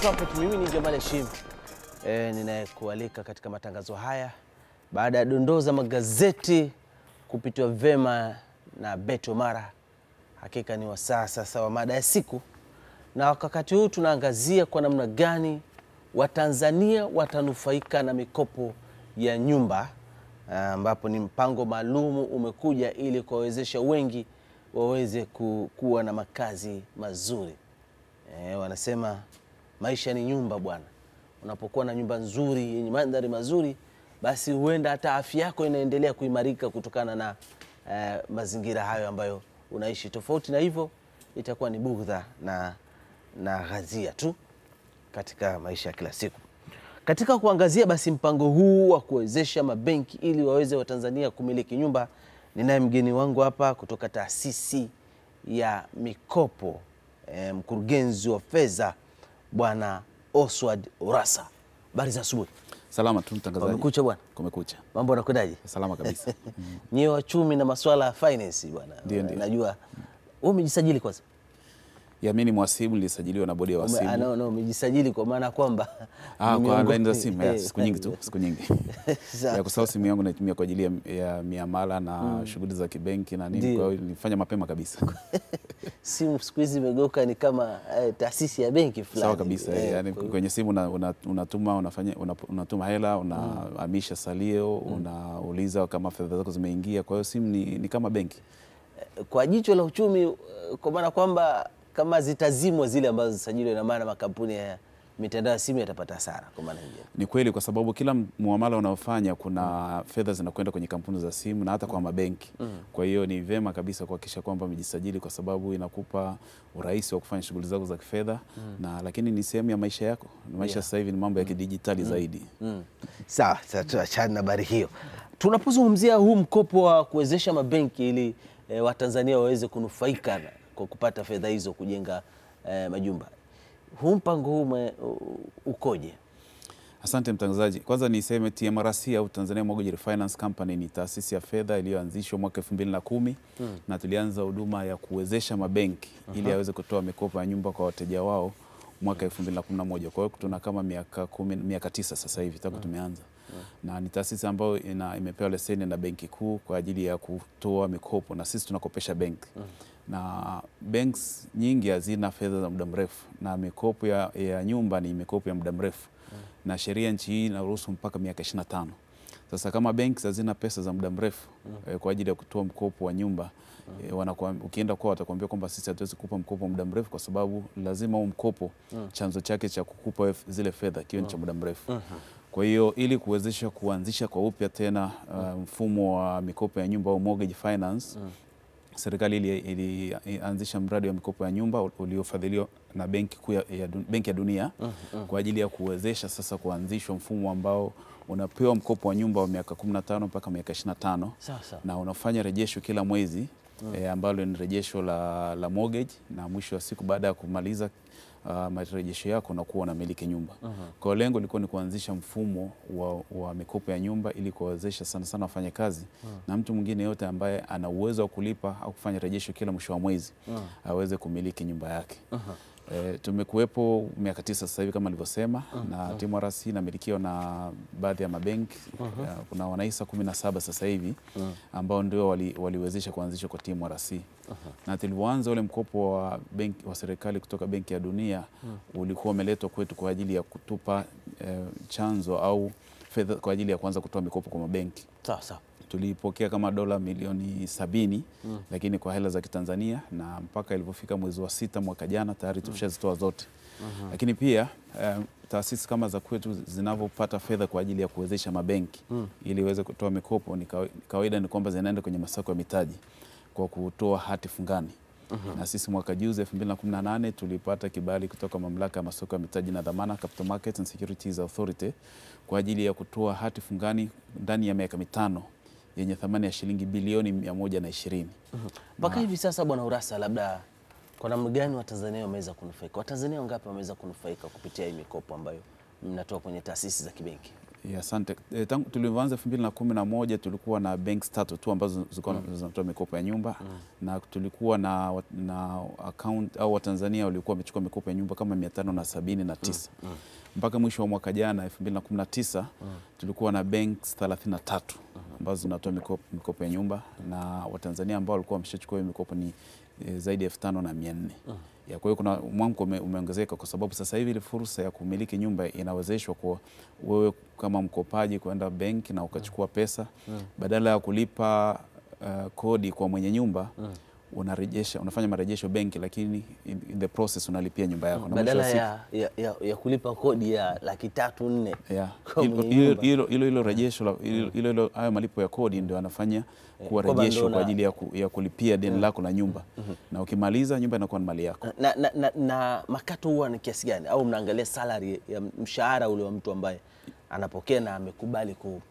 Trumpet, mimi ni Jamal Hashim e, ninayekualika katika matangazo haya baada ya dondoo za magazeti kupitiwa vema na Beto Mara. Hakika ni wasaa sasa wa mada ya siku, na wakati huu tunaangazia kwa namna gani Watanzania watanufaika na mikopo ya nyumba ambapo ni mpango maalum umekuja ili kuwawezesha wengi waweze kuwa na makazi mazuri. E, wanasema maisha ni nyumba bwana. Unapokuwa na nyumba nzuri yenye mandhari mazuri, basi huenda hata afya yako inaendelea kuimarika kutokana na eh, mazingira hayo ambayo unaishi. Tofauti na hivyo, itakuwa ni bugdha na, na ghazia tu katika maisha ya kila siku. Katika kuangazia basi mpango huu wa kuwezesha mabenki ili waweze Watanzania kumiliki nyumba, ninaye mgeni wangu hapa kutoka taasisi ya mikopo eh, mkurugenzi wa fedha Bwana Oswald Urassa. Habari za asubuhi. Salama tu mtangazaji. Kumekucha bwana, Kumekucha. mambo yanakwendaje? Salama kabisa. Nyie wachumi na masuala ya finance bwana, najua wewe umejisajili kwanza ya mimi ni mwasimu nilisajiliwa na bodi ya wasimu. ah, no, no, umejisajili kwa maana kwamba Ah, kwa online za simu ya, Eh, siku nyingi tu, siku nyingi. Ya kwa sababu simu yangu naitumia kwa ajili ya, ya miamala na mm. shughuli za kibenki na nini, kwa hiyo nilifanya mapema kabisa. simu siku hizi imegeuka ni kama eh, taasisi ya benki fulani. Sawa kabisa. Eh, yani kwa kwenye simu una, una, unatuma unafanya una, unatuma hela, unahamisha mm. salio, unauliza kama fedha zako zimeingia. Kwa hiyo simu ni, ni kama benki. kwa jicho la uchumi eh, kwa maana kwamba kama zitazimwa zile ambazo zisajiliwa, ina maana makampuni ya mitandao ya simu yatapata hasara kwa maana hiyo. Ni kweli kwa sababu kila muamala unaofanya kuna mm. fedha zinakwenda kwenye kampuni za simu na hata kwa mabenki. mm. Kwa hiyo ni vema kabisa kuhakikisha kwamba umejisajili kwa sababu inakupa urahisi wa kufanya shughuli zako za kifedha mm. na lakini ni sehemu ya maisha yako. Maisha Yeah. sasa hivi ni mambo ya kidijitali mm. zaidi. Mm. Sawa, sasa tuachane na habari hiyo. Tunapozungumzia huu mkopo wa kuwezesha mabenki ili e, Watanzania waweze kunufaika na- kwa kupata fedha hizo kujenga eh, majumba, huu mpango huu ukoje? Asante mtangazaji. Kwanza niseme TMRC au Tanzania Mortgage Refinance Company ni taasisi ya fedha iliyoanzishwa mwaka 2010 hmm. na tulianza huduma ya kuwezesha mabenki uh -huh. ili yaweze kutoa mikopo ya nyumba kwa wateja wao mwaka 2011. Kwa hiyo tuna kama miaka kumi, miaka tisa sasa hivi tangu tumeanza. Na ni taasisi ambayo ina, imepewa leseni na Benki Kuu kwa ajili ya kutoa mikopo na sisi tunakopesha benki. Na banks nyingi hazina fedha za muda mrefu na mikopo ya, ya nyumba ni mikopo ya muda mrefu na sheria nchi hii inaruhusu mpaka miaka 25. Sasa kama banks hazina pesa za muda mrefu mm. eh, kwa ajili ya kutoa mkopo wa nyumba mm. eh, wanakuwa, ukienda kwao watakwambia kwamba sisi hatuwezi kukupa mkopo wa muda mrefu kwa sababu lazima huu mkopo mm. chanzo chake cha kukupa zile fedha kiwe ni cha muda mrefu. mm -hmm. Kwa hiyo ili kuwezesha kuanzisha kwa upya tena uh, mfumo wa mikopo ya nyumba au mortgage finance serikali ili- ilianzisha mradi wa mikopo ya nyumba uliofadhiliwa na benki kuu ya, ya, benki ya dunia kwa ajili ya kuwezesha sasa kuanzishwa mfumo ambao unapewa mkopo wa nyumba wa miaka 15 mpaka miaka 25 Sawa sawa. na unafanya rejesho kila mwezi mm. E, ambalo ni rejesho la, la mortgage na mwisho wa siku baada ya kumaliza uh, marejesho yako na kuwa unamiliki nyumba. Uh -huh. Kwa lengo lilikuwa ni kuanzisha mfumo wa, wa mikopo ya nyumba ili kuwawezesha sana sana wafanyakazi na mtu mwingine yote ambaye ana uwezo wa kulipa au kufanya rejesho kila mwisho wa mwezi uh -huh. aweze kumiliki nyumba yake. E, tumekuwepo miaka tisa sasa hivi kama nilivyosema, na timu RC inamilikiwa na baadhi ya mabenki -huh. kuna wanahisa kumi na saba sasa hivi ambao ndio wali, waliwezesha kuanzishwa kwa timu RC uh -huh. na tulivyoanza ule mkopo wa benki wa serikali kutoka Benki ya Dunia uh -huh. ulikuwa umeletwa kwetu kwa ajili ya kutupa eh, chanzo au fedha kwa ajili ya kuanza kutoa mikopo kwa mabenki Sawa sawa. Tulipokea kama dola milioni sabini mm. lakini kwa hela za Kitanzania na mpaka ilivyofika mwezi wa sita mwaka jana tayari tushazitoa zote. Lakini pia um, taasisi kama za kwetu zinavyopata fedha kwa ajili ya kuwezesha mabenki mm. ili iweze kutoa mikopo, ni kawaida ni kwamba zinaenda kwenye masoko ya mitaji kwa kutoa hati fungani. Uhum. Na sisi mwaka juzi 2018 tulipata kibali kutoka mamlaka ya masoko ya mitaji na dhamana Capital Markets and Securities Authority kwa ajili ya kutoa hati fungani ndani ya miaka mitano yenye thamani ya shilingi bilioni mia moja na ishirini. Mpaka hivi sasa Bwana Urassa, labda kwa namna gani Watanzania wameweza kunufaika? Watanzania wangapi wameweza kunufaika kupitia hii mikopo ambayo mnatoa kwenye taasisi za kibenki? Ya, asante. E, tangu tulivyoanza elfu mbili na kumi na moja tulikuwa na banks tatu tu ambazo zilikuwa mm. zinatoa mikopo ya nyumba mm. na tulikuwa na, na account au Watanzania walikuwa wamechukua mikopo ya nyumba kama mia tano na sabini na tisa mpaka mwisho wa mwaka jana elfu mbili na kumi na tisa tulikuwa na banks thelathini na tatu ambazo zinatoa mikopo, mikopo ya nyumba na Watanzania ambao walikuwa wameshachukua hiyo mikopo ni e, zaidi ya elfu tano na mia nne. Ya kwa hiyo kuna mwamko ume, umeongezeka kwa sababu sasa hivi ile fursa ya kumiliki nyumba inawezeshwa kwa wewe kama mkopaji kwenda benki na ukachukua pesa. Badala ya kulipa uh, kodi kwa mwenye nyumba unarejesha unafanya marejesho benki, lakini in, in the process unalipia nyumba yako. Badala ya, ya, ya, ya kulipa kodi ya laki tatu nne Yeah. Hilo- hilo- hilo rejesho hilo hilo hayo malipo ya kodi ndio anafanya kuwa kwamba rejesho kwa ajili ya, ku, ya kulipia deni lako la nyumba. Na ukimaliza nyumba inakuwa ni mali yako. na, na, na, na makato huwa ni kiasi gani? Au mnaangalia salary ya mshahara ule wa mtu ambaye anapokea na amekubali ku,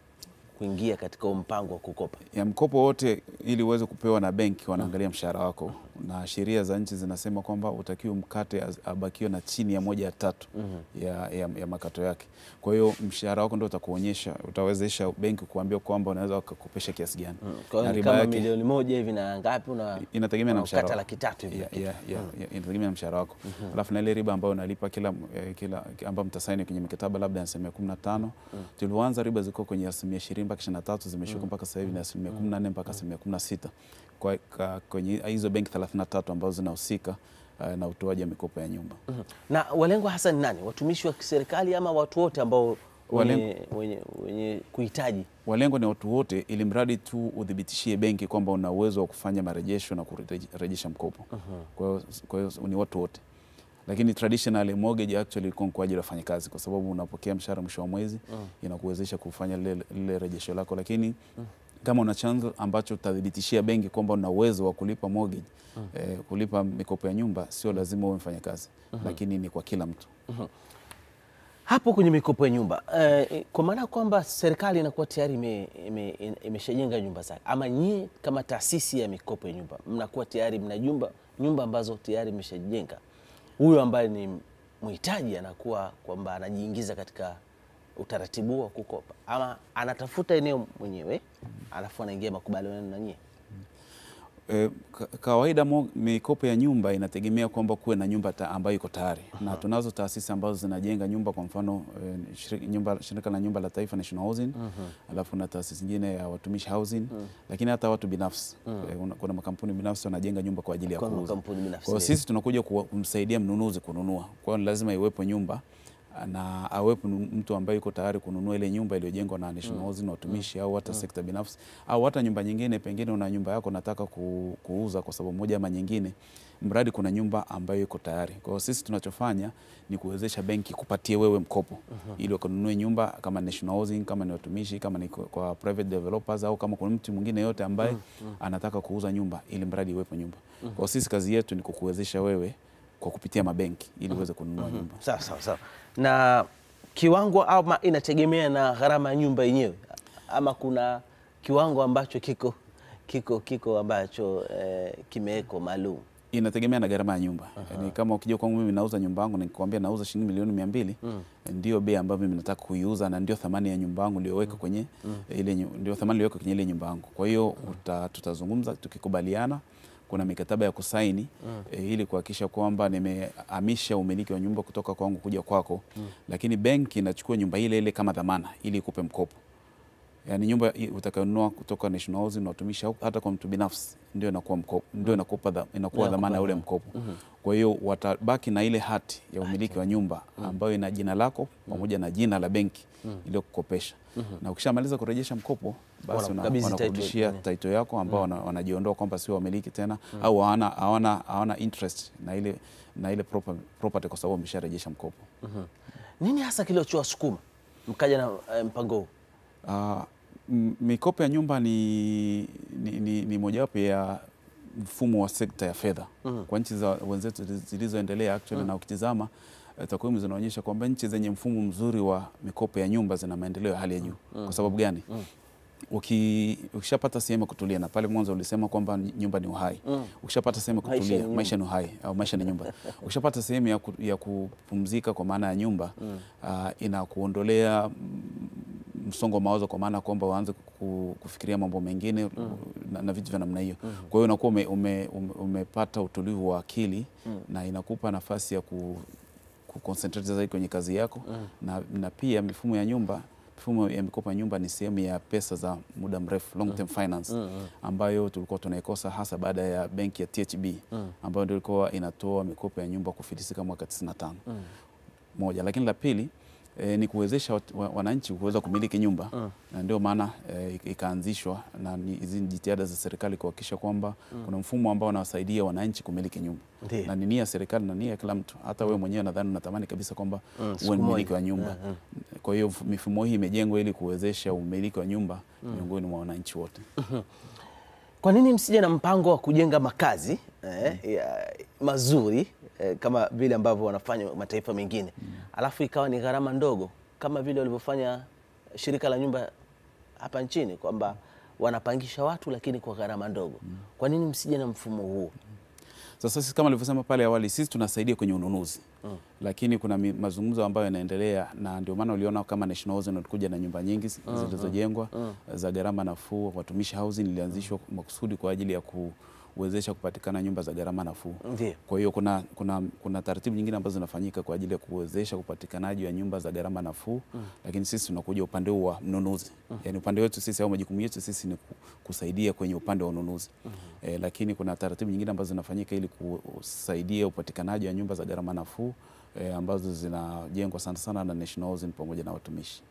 kuingia katika mpango wa kukopa? Ya mkopo wote ili uweze kupewa na benki wanaangalia mshahara wako, na sheria za nchi zinasema kwamba utakiwa mkate abakiwe na chini ya moja ya tatu mm -hmm. ya, ya, ya makato yake. Kwa hiyo mshahara wako ndio utakuonyesha, utawezesha benki kuambia kwamba unaweza ukakopesha kiasi gani. Kwa hiyo kama milioni moja hivi na ngapi una inategemea na mshahara wako. laki tatu hivi. Ya, ya, ya, yeah, inategemea na mshahara wako. Alafu na ile riba ambayo unalipa kila, eh, kila ambayo mtasaini kwenye mkataba labda asilimia kumi na tano. Tulivyoanza riba ziko kwenye asilimia ishirini mpaka ishirini na tatu zimeshuka mpaka sasa hivi ni asilimia kumi na nne mpaka asilimia kumi na sita kwa kwa, kwenye hizo benki thelathini na tatu ambazo zinahusika uh, na utoaji wa mikopo ya nyumba. Mm -hmm. na walengwa hasa ni nani? Watumishi wa kiserikali ama watu wote ambao wenye, wenye, wenye kuhitaji? Walengo ni watu wote, ili mradi tu udhibitishie benki kwamba una uwezo wa kufanya marejesho na kurejesha mkopo. Kwa hiyo kwa hiyo ni watu wote, lakini traditionally mortgage actually ilikuwa kwa ajili ya wafanyakazi, kwa sababu unapokea mshahara mwisho wa mwezi mm. inakuwezesha kufanya lile, lile rejesho lako, lakini kama una chanzo ambacho utadhibitishia benki kwamba una uwezo wa kulipa mortgage uh -huh. eh, kulipa mikopo ya nyumba, sio lazima uwe mfanyakazi, lakini ni kwa kila mtu. uh -huh. hapo kwenye mikopo ya nyumba eh, kwa maana kwamba serikali inakuwa tayari imeshajenga ime- ime- nyumba zake, ama nyie kama taasisi ya mikopo ya nyumba mnakuwa tayari mna nyumba nyumba ambazo tayari imeshajenga, huyo ambaye ni mhitaji anakuwa kwamba anajiingiza katika utaratibu wa kukopa, ama anatafuta eneo mwenyewe alafu anaingia makubaliano na nyie. E, kawaida mikopo ya nyumba inategemea kwamba kuwe na nyumba ta, ambayo iko tayari. Na tunazo taasisi ambazo zinajenga nyumba kwa mfano e, shirika, nyumba, shirika la nyumba la taifa National Housing. Alafu na taasisi nyingine ya watumishi housing. Lakini hata watu binafsi. E, kuna makampuni binafsi wanajenga nyumba kwa ajili ya kuuza. Kwa hiyo sisi tunakuja kumsaidia mnunuzi kununua. Kwa hiyo lazima iwepo nyumba na awepo mtu ambaye yuko tayari kununua ile nyumba iliyojengwa na National Housing na watumishi au hata mm. sekta binafsi au hata nyumba nyingine, pengine una nyumba yako nataka ku, kuuza kwa sababu moja ama nyingine, mradi kuna nyumba ambayo iko tayari. Kwa hiyo sisi tunachofanya ni kuwezesha benki kupatie wewe mkopo ili ukanunue nyumba kama National Housing, kama ni watumishi, kama ni kwa- private developers au kama kuna mtu mwingine yote ambaye anataka kuuza nyumba ili mradi iwepo nyumba. Kwa hiyo sisi kazi yetu ni kukuwezesha wewe kwa kupitia mabenki ili uweze kununua nyumba. Sawa sawa sawa. Na kiwango ama inategemea na gharama ya nyumba yenyewe, ama kuna kiwango ambacho kiko kiko kiko ambacho eh, kimewekwa maalum. Inategemea na gharama ya nyumba. Yaani kama ukija kwangu mimi nauza nyumba yangu nikikwambia nauza shilingi milioni mia mbili ndio bei ambayo mimi nataka kuiuza na ndio thamani ya nyumba yangu niliyoweka kwenye mm. ile ndio thamani niliyoweka kwenye ile nyumba yangu. Kwa hiyo uta- tutazungumza tukikubaliana kuna mikataba ya kusaini mm. e, ili kuhakikisha kwamba nimehamisha umiliki wa nyumba kutoka kwangu kuja kwako, mm. lakini benki inachukua nyumba ile ile kama dhamana ili ikupe mkopo. Yaani nyumba utakayonunua kutoka National Housing na watumishi au hata kwa mtu binafsi ndio inakuwa mkopo, ndio inakupa dha, inakuwa dhamana ya ule mkopo. Mm -hmm. Kwa hiyo watabaki na ile hati ya umiliki okay. wa nyumba ambayo ina jina lako pamoja mm -hmm. na jina la benki mm -hmm. iliyokukopesha. Na ukishamaliza kurejesha mkopo basi wanakurudishia title yako ambao wana- wanajiondoa kwamba sio wamiliki tena mm -hmm. au hawana hawana hawana interest na ile na ile proper- property kwa sababu wamesharejesha mkopo. Mm -hmm. Nini hasa kilichowasukuma mkaja na eh, mpango huu? M- mikopo ya nyumba ni, ni, ni, ni mojawapo ya mfumo wa sekta ya fedha mm -hmm. kwa nchi za wenzetu ziliz- zilizoendelea actually, mm -hmm. na ukitizama eh, takwimu zinaonyesha kwamba nchi zenye mfumo mzuri wa mikopo ya nyumba zina maendeleo ya hali ya juu. mm -hmm. Kwa sababu gani? Uki, ukishapata sehemu ya kutulia na pale mwanzo ulisema kwamba nyumba ni uhai. Ukishapata sehemu ya kutulia, maisha, maisha ni uhai au maisha ni nyumba. Ukishapata sehemu ya, ku, ya kupumzika kwa maana ya nyumba mm. Uh, inakuondolea mm, msongo wa mawazo, kwa maana kwamba waanze kufikiria mambo mengine mm. na, na vitu vya namna hiyo. mm. Kwa hiyo unakuwa ume, ume, ume, umepata utulivu wa akili mm. na inakupa nafasi ya ku, concentrate zaidi kwenye kazi yako mm. na, na pia mifumo ya nyumba mifumo ya mikopo ya nyumba ni sehemu ya pesa za muda mrefu long term finance ambayo tulikuwa tunaikosa hasa baada ya benki ya THB ambayo ndio ilikuwa inatoa mikopo ya nyumba kufilisika mwaka 95 moja. Lakini la pili e, ni kuwezesha wananchi kuweza kumiliki nyumba na ndio maana e, ikaanzishwa na hizi ni jitihada za serikali kuhakikisha kwamba kuna mfumo ambao unawasaidia wananchi kumiliki nyumba Ndiye. na ni nia ya serikali na nia kila mtu. Hata wewe mwenyewe nadhani unatamani kabisa kwamba Mm, uwe mmiliki wa nyumba. Kwa hiyo mifumo hii imejengwa ili kuwezesha umiliki wa nyumba miongoni mwa wananchi wote. Kwa nini msije na mpango wa kujenga makazi eh, ya, mazuri eh, kama vile ambavyo wanafanya mataifa mengine mm. alafu ikawa ni gharama ndogo kama vile walivyofanya shirika la nyumba hapa nchini kwamba wanapangisha watu lakini kwa gharama ndogo. Mm. Kwa nini msije na mfumo huo? Sasa sisi kama nilivyosema pale awali, sisi tunasaidia kwenye ununuzi mm. lakini kuna mazungumzo ambayo yanaendelea, na ndio maana uliona kama National Housing walikuja na nyumba nyingi zilizojengwa mm. mm. za gharama nafuu. Watumishi Housing ilianzishwa makusudi kwa ajili ya kuwezesha kupatikana nyumba za gharama nafuu. Kwa hiyo kuna, kuna, kuna taratibu nyingine ambazo zinafanyika kwa ajili ya kuwezesha upatikanaji wa nyumba za gharama nafuu mm. lakini sisi tunakuja upande huu wa mnunuzi mm. yaani upande wetu sisi au majukumu yetu sisi ni kusaidia kwenye upande wa ununuzi mm. E, lakini kuna taratibu nyingine ambazo zinafanyika ili kusaidia upatikanaji wa nyumba za gharama nafuu e, ambazo zinajengwa sana sana na National Housing pamoja na watumishi.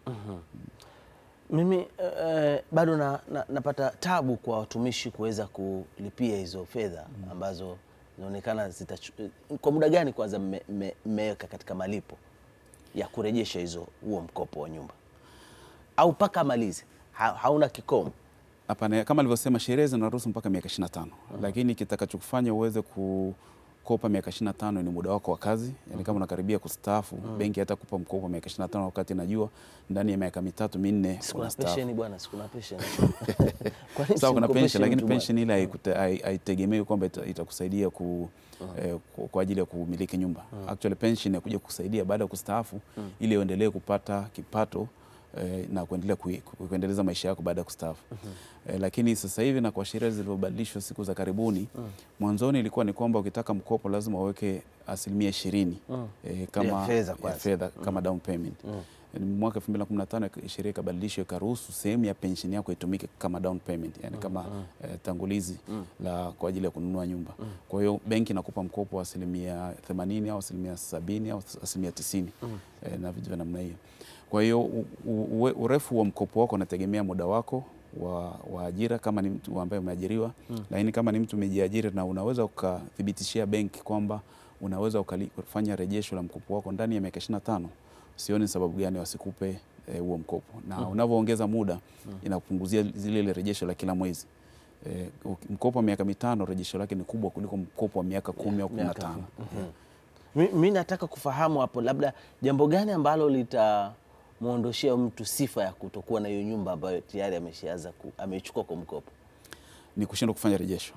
Mimi eh, bado na, na, napata tabu kwa watumishi kuweza kulipia hizo fedha mm. ambazo zinaonekana zitachu... Kwa muda gani kwanza mmeweka me, mmeweka katika malipo ya kurejesha hizo huo mkopo wa nyumba au mpaka amalize? Ha, hauna kikomo? Hapana, kama alivyosema sheria zinaruhusu mpaka miaka 25 lakini kitakachokufanya uweze kukopa miaka 25 ni muda wako wa kazi. Yani kama unakaribia kustaafu, benki hatakupa mkopo wa miaka 25 wakati najua ndani ya miaka mitatu minne kuna unastaafu. bwana, sikuna pensheni. Sawa, kuna pensheni pension lakini pensheni pension ile haitegemei kwamba itakusaidia ku, eh, -huh. kwa ajili ya kumiliki nyumba. Actually pension inakuja kusaidia baada ya kustaafu ili uendelee kupata kipato eh, na kuendelea kui- ku- kuendeleza maisha yako baada ya kustaafu. mm -hmm. Eh, lakini sasa hivi na kwa sheria zilizobadilishwa siku za karibuni, mwanzoni ilikuwa ni kwamba ukitaka mkopo lazima uweke asilimia ishirini eh, kama Ya fedha kama mm. kama down payment. Mwaka 2015 sheria ikabadilishwa ikaruhusu sehemu ya pensheni yako itumike kama down payment, yani kama mm. eh, tangulizi mm. la kwa ajili ya kununua nyumba. mm. Kwa hiyo benki inakupa mkopo wa asilimia 80 au asilimia 70 au asilimia 90 eh, na vitu vya namna hiyo. Kwa hiyo urefu wa mkopo wako unategemea muda wako wa, wa ajira kama ni mtu ambaye umeajiriwa, lakini kama ni mtu umejiajiri na unaweza ukathibitishia benki kwamba unaweza ukafanya rejesho la mkopo wako ndani ya miaka 25 sioni sababu gani wasikupe huo huo mkopo. Na unavyoongeza muda inakupunguzia zile ile rejesho la kila mwezi. e, mkopo wa miaka mitano rejesho lake ni kubwa kuliko mkopo wa miaka kumi au kumi na tano. Mi, mi nataka kufahamu hapo labda jambo gani ambalo litamwondoshea mtu sifa ya kutokuwa na hiyo nyumba ambayo tayari ameshaanza amechukua kwa mkopo Ni kushindwa kufanya rejesho.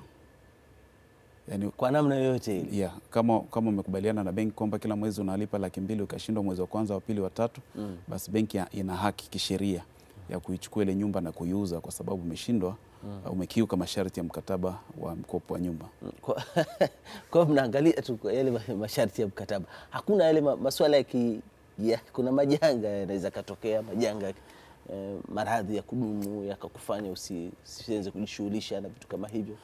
Yani, kwa namna yoyote ile. yeah, kama kama umekubaliana na benki kwamba kila mwezi unalipa laki mbili ukashindwa mwezi wa kwanza, wa pili, wa tatu, mm. basi benki ina haki kisheria ya kuichukua ile nyumba na kuiuza kwa sababu umeshindwa, umekiuka masharti ya mkataba wa mkopo wa nyumba. Kwa kwa hiyo mnaangalia tu yale masharti ya mkataba, hakuna yale masuala ya, ki, ya kuna majanga yanaweza katokea majanga eh, maradhi ya kudumu yakakufanya usi- usiweze kujishughulisha na vitu kama hivyo.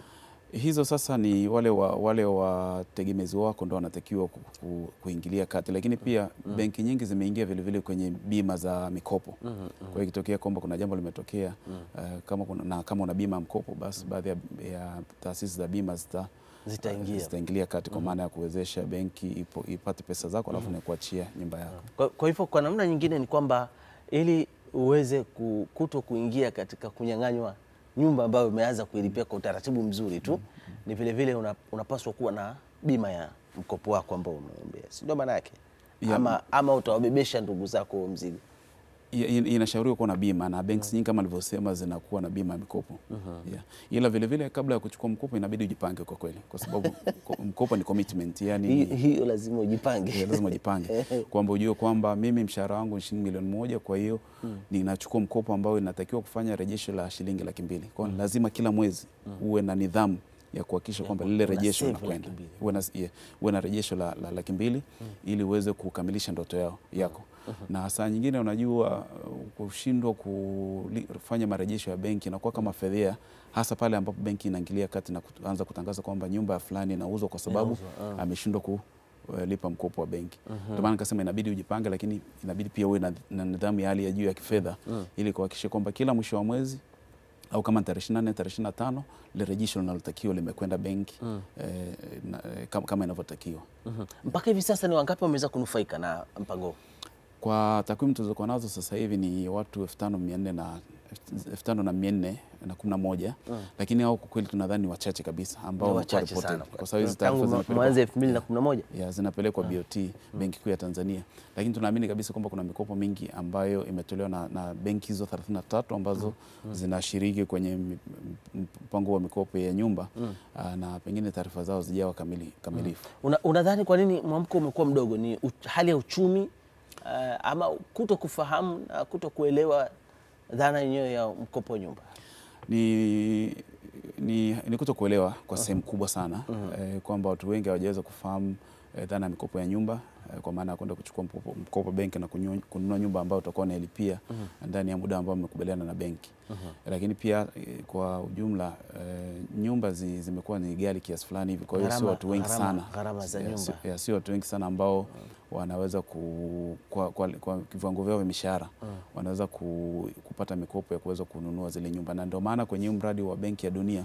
Hizo sasa ni wale wa, wale wategemezi wako ndo wanatakiwa ku, ku, kuingilia kati, lakini pia mm -hmm. benki nyingi zimeingia vilevile kwenye bima za mikopo. mm -hmm. Kwa hiyo ikitokea kwamba kuna jambo limetokea mm -hmm. uh, kama kuna, na kama una bima ya mkopo, basi mm -hmm. baadhi ya, ya taasisi za bima zita Zitaingia. zitaingilia kati kwa maana ya kuwezesha benki ipo, ipate pesa zako alafu na kuachia nyumba yako. Kwa, kwa hivyo kwa namna nyingine ni kwamba ili uweze ku- kuto kuingia katika kunyang'anywa nyumba ambayo umeanza kuilipia kwa utaratibu mzuri tu, mm. ni vile vile una, unapaswa kuwa na bima ya mkopo wako ambao umeombea, si ndio maana yake? Ama, ama utawabebesha ndugu zako mzigo. Inashauriwa kuwa na bima na banks nyingi kama alivyosema zinakuwa na bima ya mikopo uh -huh. yeah. Ila vile vile kabla ya kuchukua mkopo inabidi ujipange kwa kweli, kwa sababu mkopo ni commitment, yani hiyo lazima ujipange. Yeah, lazima ujipange kwamba ujue kwamba mimi mshahara wangu ni shilingi milioni moja, kwa hiyo ninachukua mkopo ambao inatakiwa kufanya rejesho la shilingi laki mbili. Kwa hiyo lazima kila mwezi uwe na nidhamu ya kuhakikisha kwamba lile rejesho linakwenda, uwe na, yeah, rejesho la, la laki mbili ili uweze kukamilisha ndoto yao yako. Na saa nyingine unajua uh, kushindwa kufanya marejesho ya benki inakuwa kama fedhea, hasa pale ambapo benki inaingilia kati na kuanza kutangaza kwamba nyumba ya fulani inauzwa kwa sababu Inauzwa, ameshindwa kulipa mkopo wa benki. Ndio maana nikasema inabidi ujipange, lakini inabidi pia uwe na, na nidhamu ya hali ya juu ya kifedha ili kuhakikisha kwamba kila mwisho wa mwezi au kama tarehe 24 tarehe 25 ile rejesho linalotakiwa limekwenda benki eh, na, eh, kama, kama inavyotakiwa. mm -hmm. Mpaka hivi sasa ni wangapi wameweza kunufaika na mpango? Kwa takwimu tulizokuwa nazo sasa hivi ni watu elfu tano mia nne na elfu tano na kumi na moja lakini hao kwa kweli tunadhani ni wachache kabisa ambao wachache sana. kwa sababu hizi taarifa zinapelekwa- mwanzo elfu mbili na kumi na moja? Ya zinapelekwa BOT Benki Kuu ya Tanzania, lakini tunaamini kabisa kwamba kuna mikopo mingi ambayo imetolewa na, na benki hizo 33 ambazo zinashiriki kwenye m- m- mpango wa mikopo ya nyumba. Aa, na pengine taarifa zao zijawa kamili, kamilifu. Una- unadhani kwa nini mwamko umekuwa mdogo? Ni hali ya uchumi uh, ama kuto kufahamu na kuto kuelewa dhana yenyewe ya mkopo wa nyumba? ni, ni, ni kuto kuelewa kwa sehemu kubwa sana. Eh, kwamba watu wengi hawajaweza kufahamu eh, dhana ya mikopo ya nyumba kwa maana ya kwenda kuchukua mkopo, benki na kununua nyumba ambayo utakuwa unailipia ndani ya muda ambao mmekubaliana na benki. Lakini pia eh, kwa ujumla eh, nyumba zi, zimekuwa ni ghali kiasi fulani hivi, kwa hiyo sio watu wengi sana. gharama za nyumba. sio- ya, sio watu wengi sana ambao wanaweza ku, kwa, kwa, kwa viwango vyao vya mishahara. Wanaweza ku, kupata mikopo ya kuweza kununua zile nyumba, na ndio maana kwenye mradi wa Benki ya Dunia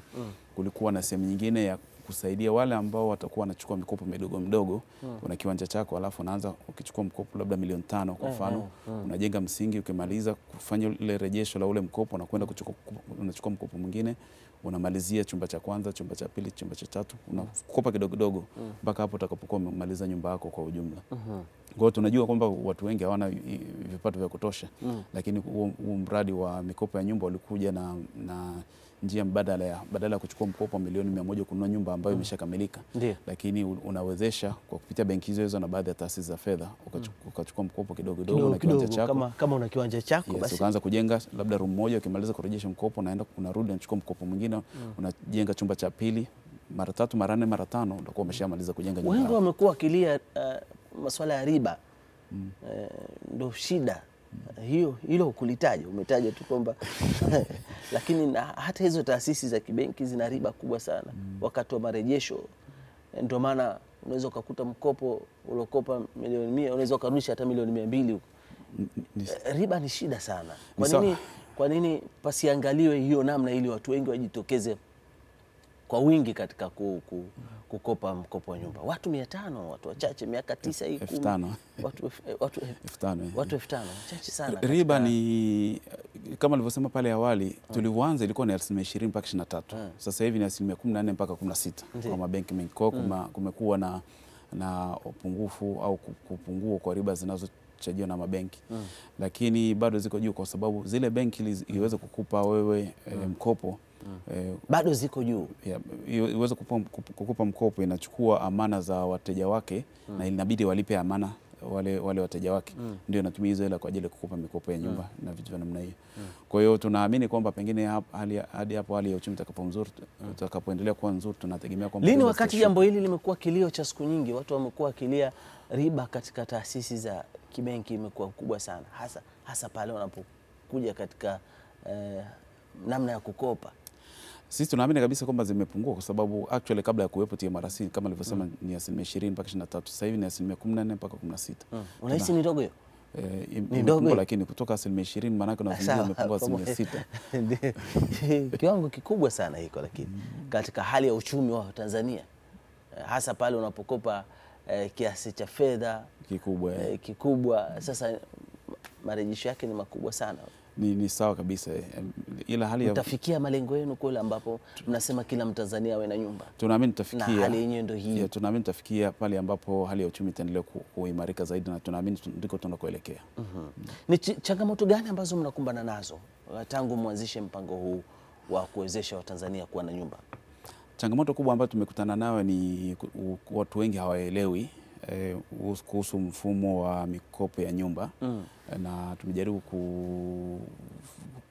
kulikuwa na sehemu nyingine ya kusaidia wale ambao watakuwa wanachukua mikopo midogo midogo. Una kiwanja chako, alafu unaanza ukichukua mkopo labda milioni tano kwa mfano, unajenga msingi, ukimaliza kufanya ile rejesho la ule mkopo, unakwenda unachukua mkopo mwingine unamalizia chumba cha kwanza, chumba cha pili, chumba cha tatu, unakopa kidogo kidogo mpaka hapo utakapokuwa umemaliza nyumba yako kwa ujumla. Kwa hiyo tunajua kwamba watu wengi hawana vipato vya kutosha lakini huo huo mradi wa mikopo ya nyumba ulikuja na, na njia mbadala ya badala ya kuchukua mkopo wa milioni mia moja kununua nyumba ambayo imeshakamilika. Ndio. lakini unawezesha kwa kupitia benki hizo hizo na baadhi ya taasisi za fedha ukachukua mkopo kidogo kidogo Kidogo na kiwanja chako. kama, kama una kiwanja chako Yes, basi. ukaanza kujenga labda room moja, ukimaliza kurejesha mkopo unaenda unarudi unachukua mkopo mwingine mm. unajenga chumba cha pili, mara tatu, mara nne, mara tano utakuwa umeshamaliza kujenga nyumba wengi wamekuwa wakilia uh, masuala ya riba. Mm. Uh, ndo shida hiyo, hilo hukulitaja, umetaja tu kwamba lakini na, hata hizo taasisi za kibenki zina riba kubwa sana mm. wakati wa marejesho. Ndio maana unaweza ukakuta mkopo uliokopa milioni mia unaweza ukarudisha hata milioni mia mbili huko. Eh, Riba ni shida sana. Kwa nini, kwa nini pasiangaliwe hiyo namna ili watu wengi wajitokeze kwa wingi katika ku, ku, kukopa mkopo wa nyumba? Watu mia tano, watu wachache, miaka tisa hii kumi. watu elfu- eh, tano, eh. watu elfu tano chache sana. Riba ni kama alivyosema pale awali, tulivyoanza ilikuwa ni asilimia ishirini mpaka ishirini na tatu. Sasa hivi ni asilimia kumi na nne mpaka kumi na sita kwa mabenki mengi. Kwa hiyo kumekuwa na, na upungufu au kupungua kwa riba zinazochajiwa na mabenki, mm. lakini bado ziko juu kwa sababu zile benki ili iweze kukupa wewe mm. e, mkopo eh, bado ziko juu. iweze kupa, kukupa mkopo inachukua amana za wateja wake na inabidi walipe amana wale, wale wateja wake. Ndio natumia hizo hela kwa ajili ya kukupa mikopo ya nyumba na vitu vya namna hiyo. Kwa hiyo tunaamini kwamba pengine hap- hali ya- hadi hapo hali ya uchumi utakapoendelea kuwa nzuri tunategemea kwamba Lini wakati jambo hili limekuwa kilio cha siku nyingi, watu wamekuwa wakilia riba katika taasisi za kibenki imekuwa kubwa sana, hasa hasa pale wanapokuja katika eh, namna ya kukopa. Sisi tunaamini kabisa kwamba zimepungua kwa sababu actually kabla ya kuwepo TMRC kama nilivyosema mm. ni asilimia ishirini mpaka ishirini na tatu sasa hivi ni asilimia kumi na nne mpaka kumi na sita Unahisi ni ndogo hiyo? Eh, Ni ndogo. lakini kutoka asilimia ishirini maanake unazungumzia Sawa, imepungua asilimia sita. Kiwango kikubwa sana hiko, lakini mm. katika hali ya uchumi wa Tanzania eh, hasa pale unapokopa eh, kiasi cha fedha kikubwa eh. eh, kikubwa. Sasa marejesho yake ni makubwa sana. ni, ni sawa kabisa eh, ila hali ya Mtafikia malengo yenu kule ambapo mnasema kila Mtanzania awe na nyumba tunaamini na tutafikia hali yenyewe ndio hii. Tunaamini tutafikia pale ambapo hali ya uchumi itaendelea kuimarika zaidi na tunaamini ndiko tunakoelekea. mm -hmm. Ni ch changamoto gani ambazo mnakumbana nazo uh, tangu mwanzishe mpango huu wa kuwezesha Watanzania kuwa na nyumba? Changamoto kubwa ambayo tumekutana nayo ni watu wengi hawaelewi eh, kuhusu- mfumo wa mikopo ya nyumba Mm. na tumejaribu ku,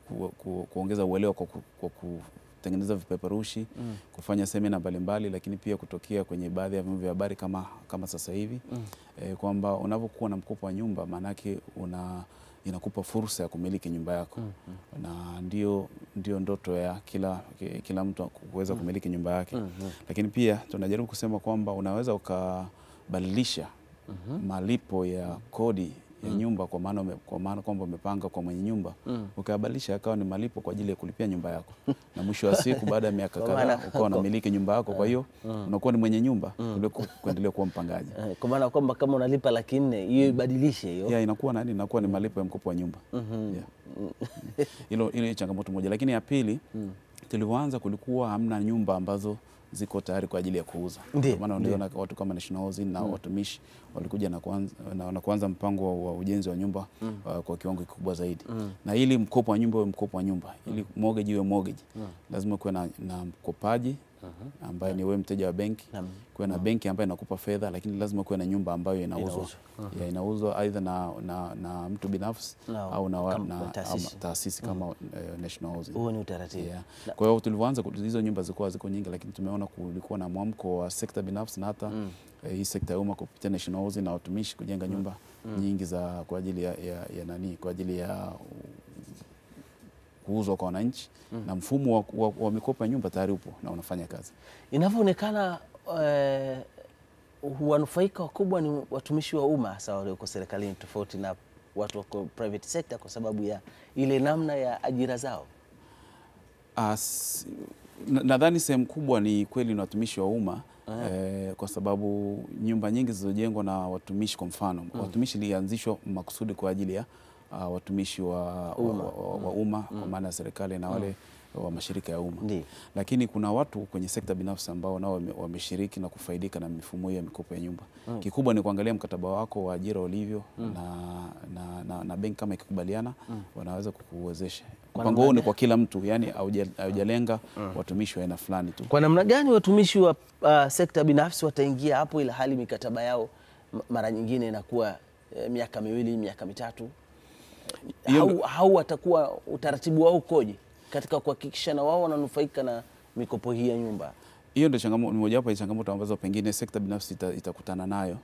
ku, ku, kuongeza uelewa kwa, ku- kwa kutengeneza vipeperushi Mm. kufanya semina mbalimbali, lakini pia kutokea kwenye baadhi ya vyombo vya habari kama, kama sasa hivi Mm. eh, kwamba unavyokuwa na mkopo wa nyumba maanake una inakupa fursa ya kumiliki nyumba yako Mm. -hmm. na ndio, ndio ndoto ya kila, kila mtu kuweza kumiliki nyumba yake Mm. -hmm. lakini pia tunajaribu kusema kwamba unaweza ukabadilisha mm -hmm. malipo ya kodi ya nyumba kwa maana kwa maana kwamba umepanga kwa mwenye nyumba Mm. ukabadilisha akawa ni malipo kwa ajili ya kulipia nyumba yako, na mwisho wa siku baada ya miaka kadhaa ukawa unamiliki nyumba yako. Kwa hiyo mm. unakuwa ni mwenye nyumba kuliko kuendelea kuwa mpangaji. Eh, Kwa maana kwamba kama unalipa laki nne hiyo ibadilishe hiyo. Yeah, inakuwa nani, inakuwa ni malipo ya mkopo wa nyumba. Mhm. Yeah. Hilo hilo ni changamoto moja, lakini ya pili mm. tulivyoanza kulikuwa hamna nyumba ambazo ziko tayari kwa ajili ya kuuza. Ndiyo, Kwa maana unaona watu kama National Housing na watumishi walikuja na kuanza, na, na kuanza mpango wa ujenzi wa nyumba mm. uh, kwa kiwango kikubwa zaidi mm. na ili mkopo wa nyumba uwe mkopo wa nyumba ili mortgage iwe mortgage mm. lazima kuwe na, na mkopaji ambaye ni wewe mteja wa benki kuwe na benki ambayo inakupa fedha, lakini lazima kuwe na nyumba ambayo inauzwa Inauzwa. ya inauzwa aidha na, na, na mtu binafsi no, au na, na taasisi. kama kama eh, National Housing. Huo ni utaratibu. Yeah. Kwa hiyo tulivyoanza hizo nyumba zilikuwa ziko nyingi, lakini tumeona kulikuwa na mwamko wa sekta binafsi na hata eh, hii sekta ya umma kupitia National Housing na watumishi kujenga nyumba nyingi za kwa ajili ya, ya, ya nani kwa ajili ya kuuzwa kwa wananchi mm. na mfumo wa, wa, wa mikopo ya nyumba tayari upo na unafanya kazi. Inavyoonekana eh, wanufaika wakubwa ni watumishi wa umma hasa walioko serikalini, tofauti na watu wako private sector, kwa sababu ya ile namna ya ajira zao. As- na- nadhani sehemu kubwa ni kweli ni watumishi wa umma eh, kwa sababu nyumba nyingi zilizojengwa na watumishi, kwa mfano mm. watumishi lianzishwa makusudi kwa ajili ya uh, watumishi wa Umma. wa- wa- wa mm. kwa maana ya serikali na wale wa mashirika ya umma lakini kuna watu kwenye sekta binafsi ambao nao wameshiriki na kufaidika na mifumo hiyo ya mikopo ya nyumba. Kikubwa ni kuangalia mkataba wako wa ajira ulivyo na, na, na, na benki kama ikikubaliana wanaweza kukuwezesha. Mpango huu ni kwa kila mtu, yani haujalenga haujalenga watumishi wa aina fulani tu. Kwa namna gani watumishi wa uh, sekta binafsi wataingia hapo, ila hali mikataba yao mara nyingine inakuwa eh, miaka miwili, miaka mitatu? Au, au watakuwa utaratibu wao ukoje katika kuhakikisha na wao wananufaika na mikopo hii ya nyumba? Hiyo ndio changamoto, ni mojawapo ya changamoto ambazo pengine sekta binafsi ita- itakutana nayo.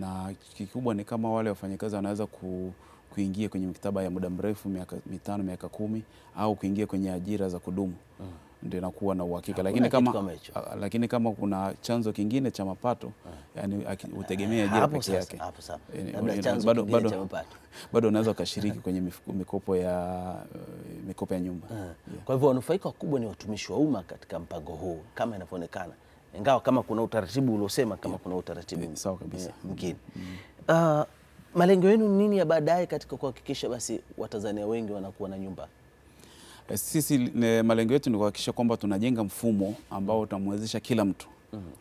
Na kikubwa ni kama wale wafanyakazi wanaweza ku, kuingia kwenye mikataba ya muda mrefu miaka mitano, miaka kumi au kuingia kwenye ajira za kudumu ndio inakuwa na uhakika, lakini kama, lakini kama kuna chanzo kingine cha mapato yani utegemea ajira peke yake. Eh, Labda chanzo bado- bado- cha mapato. bado unaweza ukashiriki kwenye mikopo ya eh, mikopo ya nyumba Eh, Yeah. Kwa hivyo wanufaika wakubwa ni watumishi wa umma katika mpango huu kama inavyoonekana, ingawa kama kuna utaratibu uliosema kama kuna utaratibu Yeah, sawa kabisa. eh, mwingine. uh, malengo yenu ni nini ya baadaye katika kuhakikisha basi Watanzania wengi wanakuwa na nyumba? Eh, Sisi malengo yetu ni kuhakikisha kwamba tunajenga mfumo ambao utamwezesha kila mtu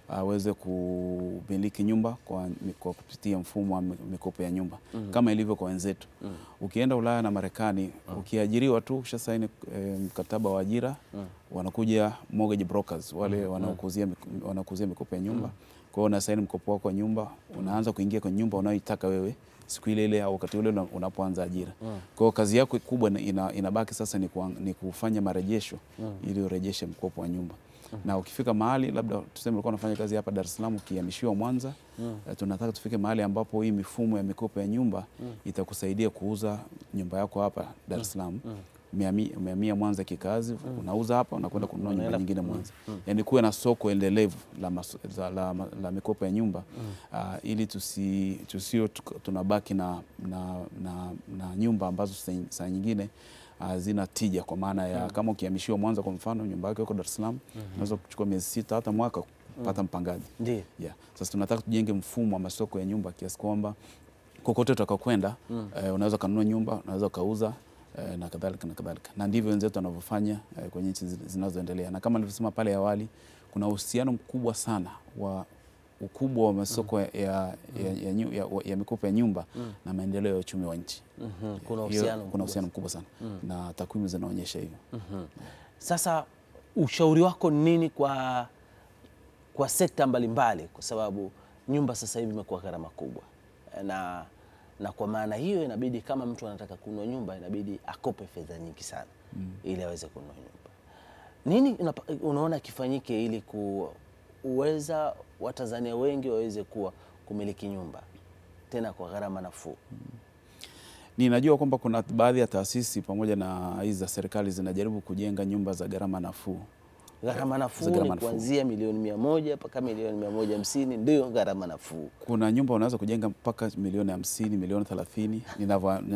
aweze kumiliki nyumba kwa, kwa kupitia mfumo wa mikopo ya nyumba mm -hmm. kama ilivyo kwa wenzetu. mm -hmm. Ukienda Ulaya na Marekani, mm -hmm. ukiajiriwa tu ukisha saini eh, mkataba wa ajira, mm -hmm. wanakuja mortgage brokers wale mm -hmm. wanaokuzia mikopo ya nyumba. mm -hmm. Kwa hiyo unasaini mkopo wako wa nyumba, unaanza kuingia kwenye nyumba unayoitaka wewe siku ile ile au wakati ule unapoanza ajira. Mm. Kwa hiyo kazi yako kubwa ina- ina, inabaki sasa ni, kuang, ni kufanya marejesho mm. ili urejeshe mkopo wa nyumba. mm. Na ukifika mahali labda tuseme ulikuwa unafanya kazi hapa Dar es Salaam ukihamishiwa Mwanza, eh, tunataka tufike mahali ambapo hii mifumo ya mikopo ya nyumba mm. itakusaidia kuuza nyumba yako hapa Dar es Salaam. Umehamia umehamia Mwanza kikazi, mm. unauza hapa unakwenda kununua nyumba nyingine Mwanza. yani kuwe na soko endelevu la, maso, la, la, la mikopo ya nyumba mm. uh, ili tusi, tusio tunabaki na, na, na, na nyumba ambazo saa- nyingine hazina tija kwa maana ya mm. kama ukihamishiwa Mwanza kwa mfano, nyumba yako iko Dar es Salaam, unaweza kuchukua miezi sita hata mwaka kupata mpangaji. Ndio. Yeah. Sasa tunataka tujenge mfumo wa masoko ya nyumba kiasi kwamba kokote utakakwenda eh, unaweza ukanunua nyumba, unaweza ukauza eh, na kadhalika na kadhalika, na ndivyo wenzetu wanavyofanya eh, kwenye nchi zinazoendelea, na kama nilivyosema pale awali, kuna uhusiano mkubwa sana wa ukubwa wa masoko mm. ya, ya, ya, ya, ya mikopo ya nyumba mm. na maendeleo ya uchumi wa nchi. mm kuna uhusiano kuna mkubwa uhusiano mkubwa sana na takwimu zinaonyesha hivyo. mm -hmm. Sasa ushauri wako ni nini kwa, kwa sekta mbalimbali, kwa sababu nyumba sasa hivi imekuwa gharama kubwa na, na kwa maana hiyo inabidi kama mtu anataka kununua nyumba inabidi akope fedha nyingi sana mm. ili aweze kununua nyumba. Nini unaona kifanyike ili kuweza Watanzania wengi waweze kuwa kumiliki nyumba tena kwa gharama nafuu? Ninajua kwamba kuna baadhi ya taasisi pamoja na hizi za serikali zinajaribu kujenga nyumba za gharama nafuu. Gharama nafuu ni kuanzia milioni mia moja mpaka milioni mia moja hamsini ndio gharama nafuu. Kuna nyumba unaweza kujenga mpaka milioni hamsini, milioni thelathini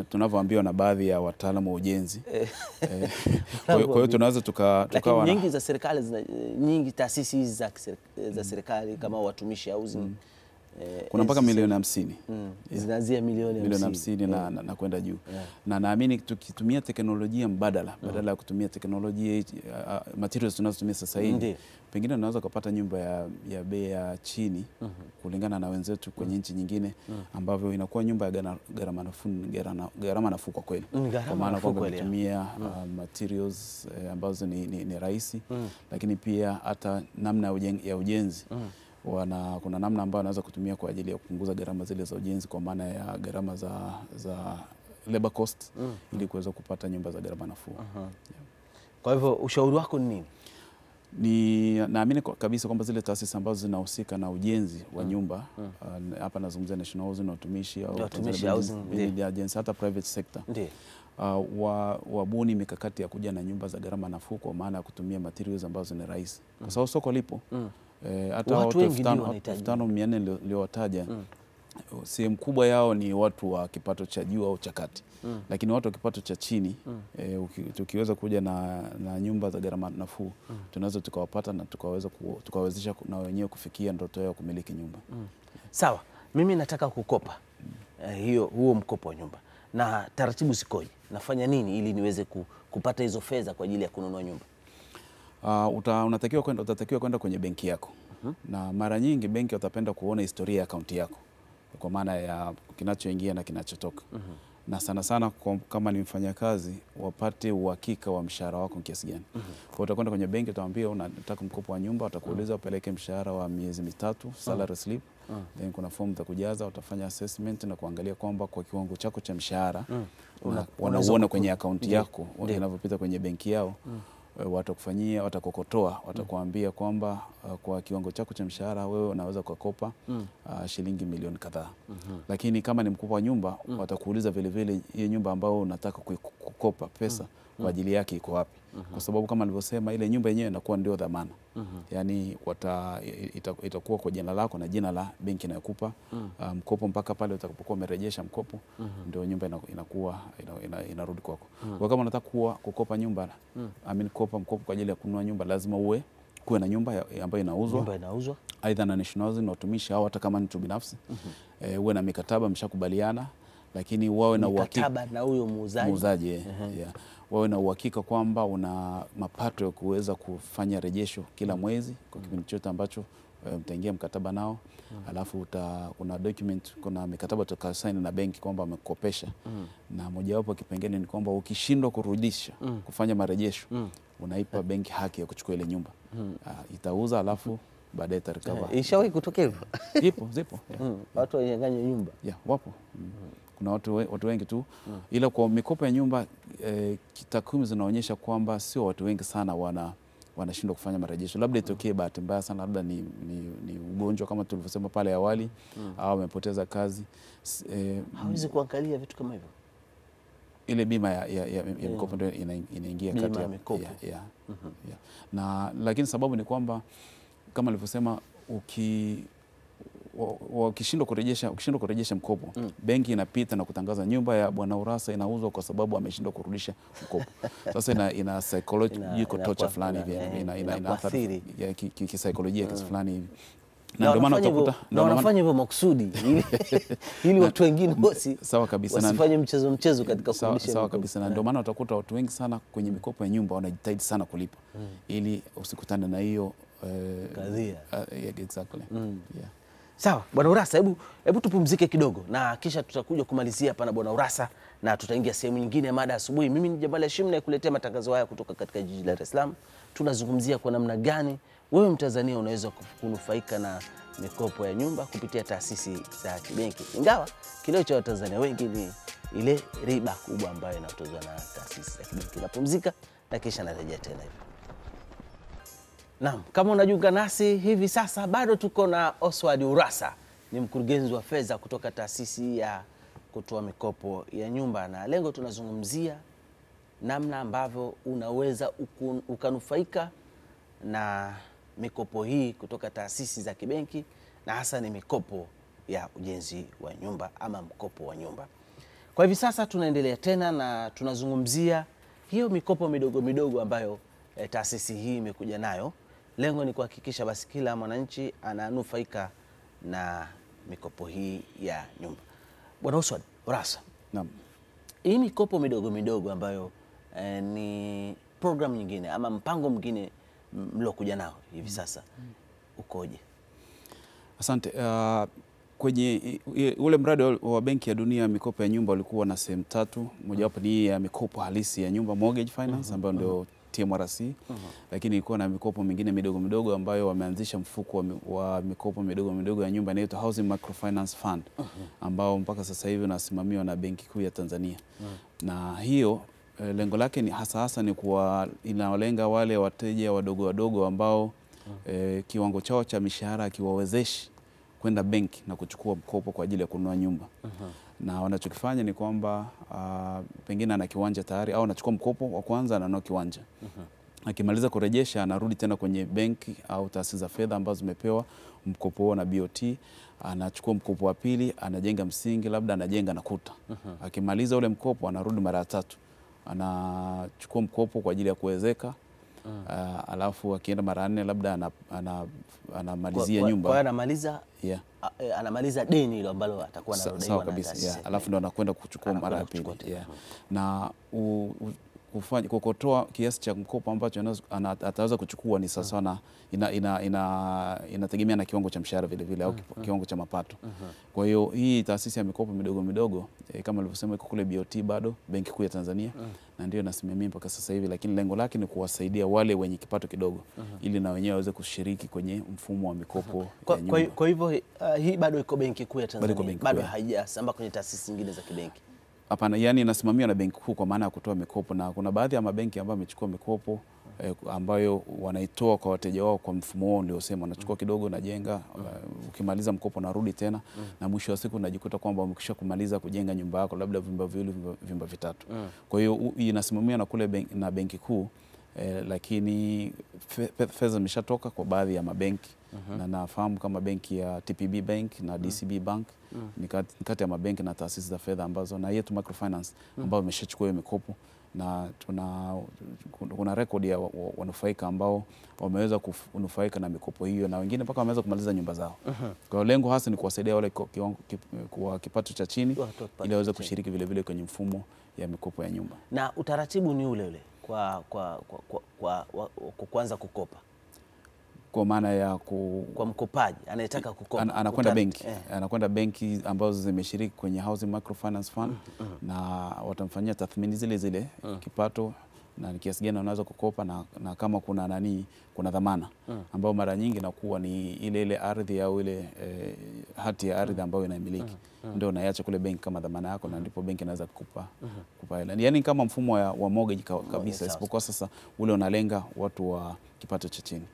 tunavyoambiwa na baadhi ya wataalamu wa ujenzi. Eh, Kwa hiyo- tunaweza tuka- tukawa na nyingi za serikali zina, nyingi taasisi hizi za, serikali kama watumishi housing eh, kuna mpaka milioni hamsini mm, zinaanzia milioni milioni hamsini. na, na, na kwenda juu Yeah. na naamini tukitumia teknolojia mbadala badala ya kutumia teknolojia uh, materials tunazotumia sasa hivi mm. pengine unaweza ukapata nyumba ya, ya bei ya chini kulingana na wenzetu kwenye mm. nchi nyingine mm. ambavyo inakuwa nyumba ya gharama nafuu gharama- nafuu kwa kweli Mm, kwa maana kwamba kutumia inatumia uh, materials eh, ambazo ni, ni, ni rahisi lakini pia hata namna ya ujenzi mm ujenzi wana, kuna namna ambayo wanaweza kutumia kwa ajili ya kupunguza gharama zile za ujenzi kwa maana ya gharama za, za labor cost mm. ili kuweza kupata nyumba za gharama nafuu. uh -huh. yeah. Kwa hivyo ushauri wako ni nini? Ni naamini kabisa kwamba zile taasisi ambazo zinahusika na ujenzi wa nyumba uh, hapa nazungumzia National Housing, au Watumishi Agency, hata private sector uh, wa, wabuni mikakati ya kuja na nyumba za gharama nafuu kwa maana ya kutumia materials ambazo ni rahisi kwa sababu soko lipo Mm. Eh, hata Watu watu elfu tano- mia nne niliowataja sehemu kubwa yao ni watu wa kipato cha juu au cha kati mm. lakini watu wa kipato cha chini eh, uki- tukiweza kuja na, na nyumba za gharama nafuu mm. tunaweza tukawapata na tukaweza ku- tukawezesha na wenyewe kufikia ndoto yao kumiliki nyumba mm. Sawa, mimi nataka kukopa mm. eh, hiyo huo mkopo wa nyumba, na taratibu zikoje? Nafanya nini ili niweze ku, kupata hizo fedha kwa ajili ya kununua nyumba? Uh, uta, unatakiwa kwenda, utatakiwa kwenda kwenye benki yako. Uh -huh. na mara nyingi benki watapenda kuona historia ya akaunti yako. Kwa maana ya kinachoingia na kinachotoka. Uh -huh. na sana sana kwa, kama ni mfanyakazi wapate uhakika wa mshahara wako kiasi gani. uh -huh. Kwa utakwenda kwenye benki utawaambia unataka mkopo wa nyumba, watakuuliza upeleke mshahara wa miezi mitatu salary slip, Uh, then kuna fomu za kujaza, utafanya assessment na kuangalia kwamba kwa kiwango chako cha mshahara uh -huh. wanauona kwenye akaunti yako inavyopita kwenye benki yao. Eh, watakufanyia watakokotoa watakuambia kwamba uh, kwa kiwango chako cha mshahara wewe unaweza kukopa mm. uh, shilingi milioni kadhaa mm -hmm. lakini kama ni mkubwa wa nyumba mm. watakuuliza vilevile hiyo nyumba ambayo unataka kukopa pesa kwa ajili yake iko wapi. Kwa sababu kama nilivyosema ile nyumba yenyewe inakuwa ndio dhamana. Yaani wata, ita, itakuwa kwa jina lako na jina la benki inayokupa uh, mkopo mpaka pale utakapokuwa umerejesha mkopo ndio nyumba inakuwa inarudi ina, ina, kwako. Kwa kama unataka kuwa kukopa nyumba I mean, kukopa mkopo kwa ajili ya kununua nyumba lazima uwe kuwe na nyumba ambayo inauzwa. Nyumba inauzwa. Aidha na National Housing na watumishi au hata kama ni mtu binafsi. Eh, uwe na mikataba mshakubaliana lakini wawe na uhakika. Na huyo muuzaji. muuzaji eh, yeah. Wawe na uhakika kwamba una mapato ya kuweza kufanya rejesho kila mwezi kwa kipindi chote ambacho eh, mtaingia mkataba nao. Alafu uta, kuna document kuna mikataba tukasaini na benki kwamba wamekukopesha na mojawapo kipengele ni kwamba ukishindwa kurudisha kufanya marejesho unaipa benki haki ya kuchukua ile nyumba. Ah, itauza alafu baadaye itarikava Eh, Ishawahi kutokea hivyo? zipo zipo. Yeah. Mm, watu wanyang'anya nyumba. Yeah, wapo. Mm. Kuna watu, we, watu wengi tu mm. ila kwa mikopo ya nyumba eh, takwimu zinaonyesha kwamba sio watu wengi sana wana wanashindwa kufanya marejesho, labda itokee bahati mbaya sana, labda ni, ni, ni ugonjwa kama tulivyosema pale awali mm. au amepoteza kazi e, eh, Hawezi kuangalia vitu kama hivyo. ile bima ya, ya, ya, ya mikopo ndio ina, inaingia kati ya mikopo. ya, ya, ya. Na lakini sababu ni kwamba kama nilivyosema uki wakishindwa kurejesha ukishindwa kurejesha mkopo mm. benki inapita na kutangaza nyumba ya bwana Urasa inauzwa kwa sababu ameshindwa kurudisha mkopo. Sasa ina, ina psychological torture fulani hivi ina, ina, ina, ina athari ya ya ki- ki- kisaikolojia kiasi fulani hivi. Na ndio maana utakuta- na wanafanya hivyo makusudi. Ili, ili watu wengine wasi sawa kabisa. Na- wasifanye mchezo mchezo katika sawa, kurudisha sawa kabisa. Na ndio maana utakuta watu wengi sana kwenye mikopo ya nyumba wanajitahidi sana kulipa. Ili usikutane na hiyo uh, Kadhia. uh, yeah, exactly. yeah. Sawa bwana Urasa, hebu hebu tupumzike kidogo na kisha tutakuja kumalizia hapa na bwana Urasa na tutaingia sehemu nyingine ya mada asubuhi. Mimi ni Jabali Hashim na kuletea matangazo haya kutoka katika jiji la Dar es Salaam. Tunazungumzia kwa namna gani wewe Mtanzania unaweza kunufaika na mikopo ya nyumba kupitia taasisi za kibenki, ingawa kilio cha Watanzania wengi ni ile riba kubwa ambayo inatozwa na taasisi za kibenki. Napumzika na kisha narejea tena hivi. Naam, kama unajiunga nasi hivi sasa, bado tuko na Oswald Urassa, ni mkurugenzi wa fedha kutoka taasisi ya kutoa mikopo ya nyumba, na lengo tunazungumzia namna ambavyo unaweza ukanufaika na mikopo hii kutoka taasisi za kibenki, na hasa ni mikopo ya ujenzi wa nyumba ama mkopo wa nyumba. Kwa hivi sasa tunaendelea tena na tunazungumzia hiyo mikopo midogo midogo ambayo e, taasisi hii imekuja nayo. Lengo ni kuhakikisha basi kila mwananchi ananufaika na mikopo hii ya nyumba. Bwana Oswald Urassa, Naam. hii mikopo midogo midogo ambayo eh, ni program nyingine ama mpango mwingine mliokuja nao hivi sasa ukoje? Asante. Uh, kwenye ule mradi wa- Benki ya Dunia ya mikopo ya nyumba ulikuwa na sehemu tatu. Mojawapo ni ya mikopo halisi ya nyumba mortgage finance ambayo ndio TMRC, uh -huh. lakini ilikuwa na mikopo mingine midogo midogo ambayo wameanzisha mfuko wa, wa mikopo midogo midogo ya nyumba inaitwa Housing Microfinance Fund uh -huh. ambao mpaka sasa hivi unasimamiwa na Benki Kuu ya Tanzania uh -huh. na hiyo eh, lengo lake ni hasa hasa ni kuwa inawalenga wale wateja wadogo wadogo ambao uh -huh. eh, kiwango chao cha mishahara akiwawezeshi kwenda benki na kuchukua mkopo kwa ajili ya kununua nyumba na wanachokifanya ni kwamba uh, pengine ana kiwanja tayari au anachukua mkopo wa kwanza ananua kiwanja akimaliza kurejesha anarudi tena kwenye benki au taasisi za fedha ambazo zimepewa mkopo huo na BOT, anachukua mkopo wa pili, anajenga msingi, labda anajenga na kuta. uh -huh. Akimaliza ule mkopo anarudi mara ya tatu, anachukua mkopo kwa ajili ya kuwezeka. Ah, alafu akienda mara nne labda ana, ana, anamalizia nyumba Kwa anamaliza yeah. eh, anamaliza deni hilo ambalo atakuwa anadaiwa sawa kabisa yeah. Alafu ndo anakwenda kuchukua mara ya pili yeah. na u, u, kufanya kukotoa kiasi cha mkopo ambacho anaweza- ataweza kuchukua ni sawasawa na ina, ina, ina, inategemea na kiwango cha mshahara vile vile au kipa- kiwango cha mapato. Kwa hiyo hii taasisi ya mikopo midogo midogo e, kama alivyosema iko kule BOT bado Benki Kuu ya Tanzania na ndio nasimamia mpaka sasa hivi, lakini lengo lake ni kuwasaidia wale wenye kipato kidogo uh -huh. ili na wenyewe waweze kushiriki kwenye mfumo wa mikopo uh -huh. kwa, kwa, kwa hivyo uh, hii bado iko Benki Kuu ya Bado Tanzania, Benki bado haijasamba kwenye taasisi nyingine za kibenki. Hapana, yani inasimamiwa na benki kuu kwa maana ya kutoa mikopo, na kuna baadhi ya mabenki ambayo yamechukua mikopo eh, ambayo wanaitoa kwa wateja wao kwa mfumo wao uliosema, unachukua kidogo, unajenga uh, ukimaliza mkopo unarudi tena. Na mwisho wa siku unajikuta kwamba umekisha kumaliza kujenga nyumba yako labda vyumba viwili, vyumba- vitatu. Kwa hiyo inasimamiwa na kule benki, na benki kuu eh, lakini fe- fe- fedha zimeshatoka kwa baadhi ya mabenki na nafahamu kama benki ya TPB Bank na DCB Bank ni kati ni kati ya mabenki na taasisi za fedha ambazo na yetu microfinance ambao imeshachukua hiyo mikopo na tuna kuna rekodi ya wa- wa- wanufaika ambao wameweza kunufaika na mikopo hiyo na wengine mpaka wameweza kumaliza nyumba zao. Uh -huh. Kwa lengo hasa ni kuwasaidia wale kwa kipato cha chini ili waweze kushiriki vile vile kwenye mfumo ya mikopo ya nyumba. Na utaratibu ni ule ule kwa, kwa, kwa, kwa, kwa, kwa, kwa kuanza kukopa Kwa maana ya ku, kwa mkopaji anayetaka kukopa an, anakwenda benki eh. anakwenda benki ambazo zimeshiriki kwenye Housing Microfinance Fund mm -hmm. na watamfanyia tathmini zile zile mm. kipato na ni kiasi gani unaweza kukopa na, na kama kuna nani kuna dhamana. Ambayo mara nyingi inakuwa ni ile ile ardhi au ile e, hati ya ardhi ambayo inaimiliki. Ndio unaiacha kule benki kama dhamana yako na ndipo benki inaweza kukupa kukupa hela. Yaani kama mfumo wa, wa mortgage ka, kabisa isipokuwa sasa ule unalenga watu wa kipato cha chini.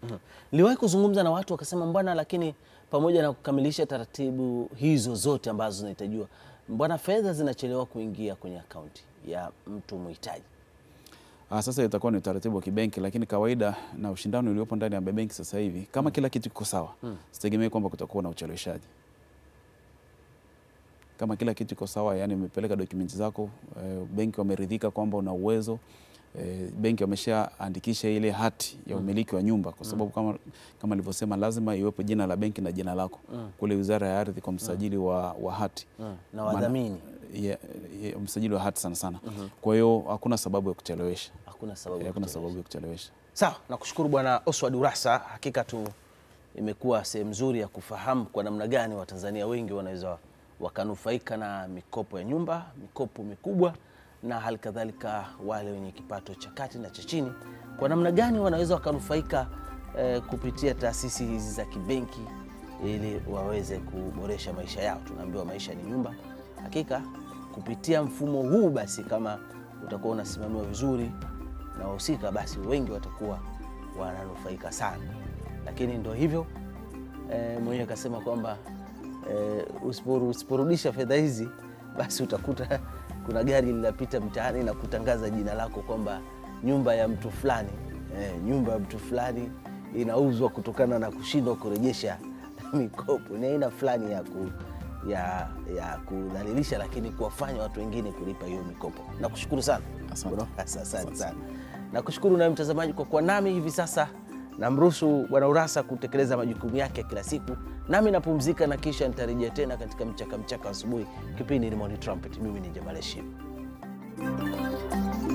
Niliwahi kuzungumza na watu wakasema, mbwana, lakini pamoja na kukamilisha taratibu hizo zote ambazo zinahitajiwa, mbwana, fedha zinachelewa kuingia kwenye akaunti ya mtu mhitaji. Ah, sasa itakuwa ni utaratibu wa kibenki, lakini kawaida na ushindani uliopo ndani ya benki sasa hivi, kama kila kitu kiko sawa, sitegemei kwamba kutakuwa na ucheleweshaji. kama kila kitu kiko sawa, yani umepeleka dokumenti zako e, benki wameridhika kwamba una uwezo e, benki wameshaandikisha ile hati ya umiliki wa nyumba, kwa sababu kama kama nilivyosema, lazima iwepo jina la benki na jina lako kule Wizara ya Ardhi kwa msajili wa, wa hati. Mm. na wadhamini ya, ya, msajili wa hati sana sana. Mm -hmm. Kwa hiyo hakuna sababu ya kuchelewesha, hakuna sababu Eh, ya hakuna sababu ya kuchelewesha. Sawa, nakushukuru Bwana Oswald Urassa. Hakika tu imekuwa sehemu nzuri ya kufahamu kwa namna gani Watanzania wengi wanaweza wakanufaika na mikopo ya nyumba, mikopo mikubwa, na hali kadhalika wale wenye kipato cha kati na cha chini, kwa namna gani wanaweza wakanufaika eh, kupitia taasisi hizi za kibenki ili waweze kuboresha maisha yao. Tunaambiwa maisha ni nyumba. Hakika kupitia mfumo huu basi, kama utakuwa unasimamiwa vizuri na wahusika, basi wengi watakuwa wananufaika sana. Lakini ndo hivyo e, mwenyewe akasema kwamba e, usiporudisha fedha hizi, basi utakuta kuna gari linapita mtaani na kutangaza jina lako kwamba nyumba ya mtu fulani e, nyumba ya mtu fulani inauzwa kutokana na kushindwa kurejesha mikopo. Ni aina fulani ya ku, ya, ya kudhalilisha, lakini kuwafanya watu wengine kulipa hiyo mikopo. Nakushukuru sana Asante. Sana. Nakushukuru nawe mtazamaji kwa kuwa nami hivi sasa. Namruhusu Bwana Urassa kutekeleza majukumu yake ya kila siku, nami napumzika na kisha nitarejea tena katika mchaka mchaka asubuhi. Kipindi ni Morning Trumpet. Mimi ni Jamal Hashim.